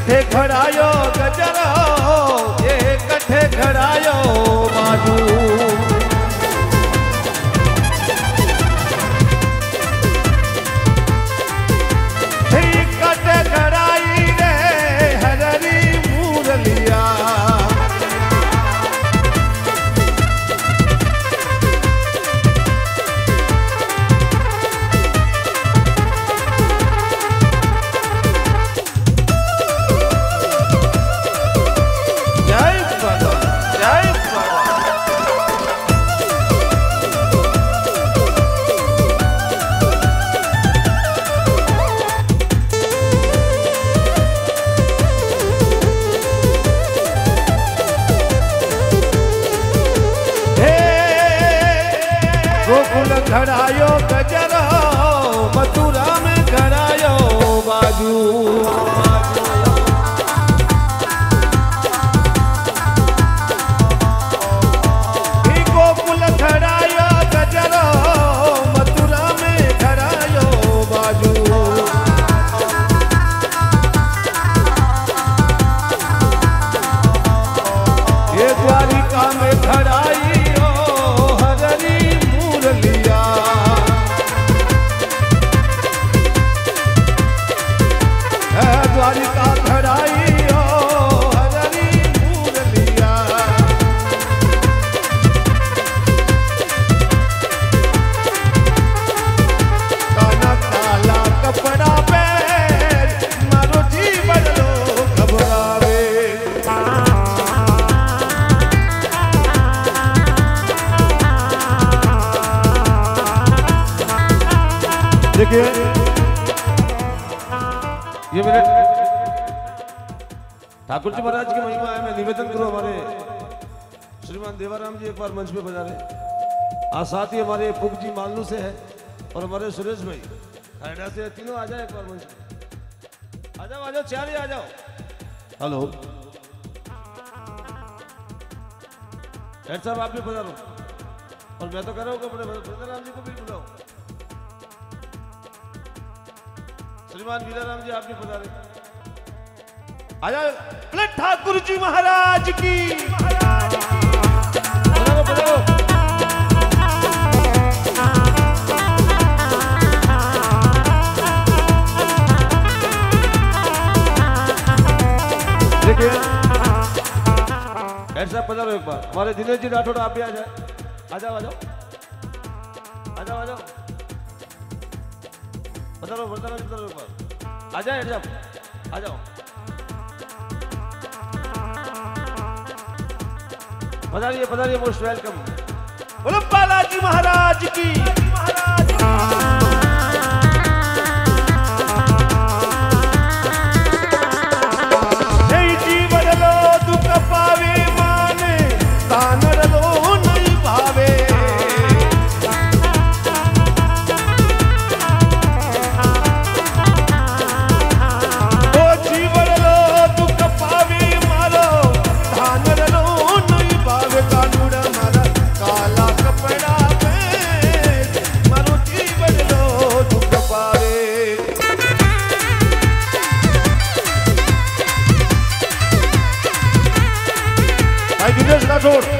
कठे खड़ायो गजरो ये कठे खड़ायो माधू आयो गजर देखिए। ये मेरे ठाकुर जी महाराज की महिमा है, मैं निवेदन करूँ हमारे श्रीमान देवाराम जी एक बार मंच पे बजा रहे आज साथ ही हमारे पुग जी मालनू से है और हमारे सुरेश भाई। खैरा से तीनों आ जाए एक बार मंच पे। आ जाओ आ जाओ, चार ही आ जाओ। हेलो। साहब, आप भी बजा लो और मैं तो कह रहा हूँ अपने वृंदाराम जी को भी बुलाओ। श्रीमान वीराराम जी आप भी बजा रहे आ जाओ ठाकुर जी महाराज की। देखिए हेड लो एक बार। हमारे दिनेश जी राठौड़ आप भी आ जाए। आ जाओ आ जाओ। आ जाओ आ जाओ। बता लो एक बार आ हेड साहब आ जाओ। पधारिए पधारिए मोस्ट वेलकम बोलो बालाजी महाराज की। हे भाई